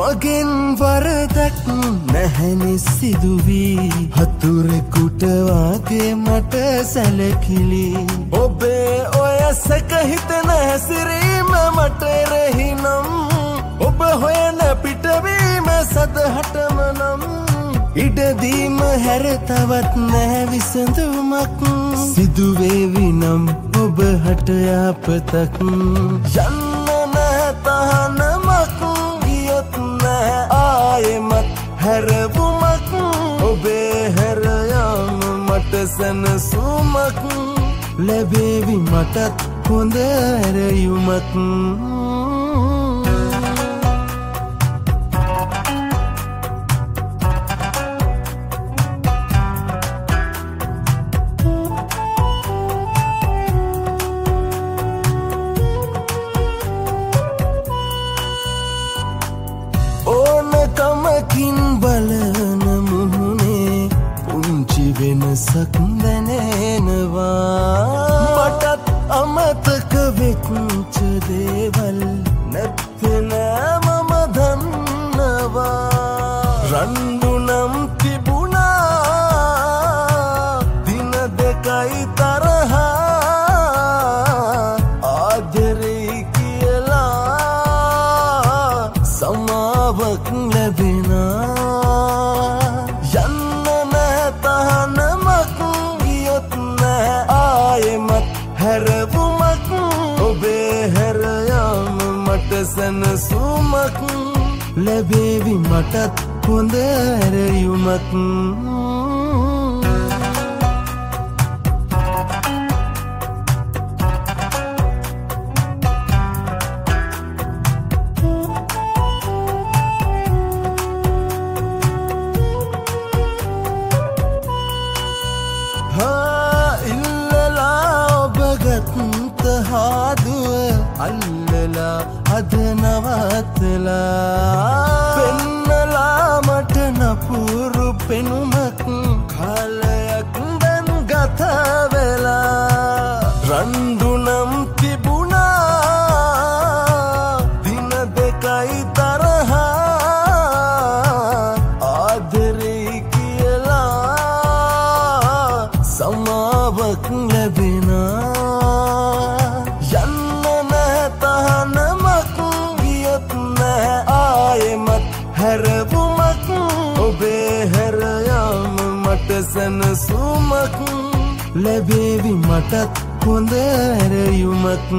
මගෙන් වරදක් නැහැනි සිදුවී හතුරෙකුට වාගේ මට සැලකිලි. ඔබේ ඔය සැකහිතන හැසිරීම මට රෙහිනම් ඔබ හොයන පිටවීම සදහටම නම්. ඉඩදීම හැර තවත් නෑ විසඳුමක්. සිදුවේවි නම් ඔබ හට යාපතක්. යන්න සැනසුමක් ලැබේවි මටත් හොඳ ඇරයුමක්. දැනෙනවා මටත් අමතක වෙච්ච දේවල් නැත්තනෑ මම දන්නවා. රන්ඩුනම් තිබුණා. දින දෙකයි තරහා. ආදරෙයි කියලා සමාවක් ලැබෙනා. සැනසුමක් ලැබේවි මටත් හොඳ ඇරයුමක්. හා ඉල්ලලා ඔබගත්ත හාදුව අල්ලලා साधनवातला සැනසුමක් ලැබේවි මටත් හොඳ ඇරයුමක්.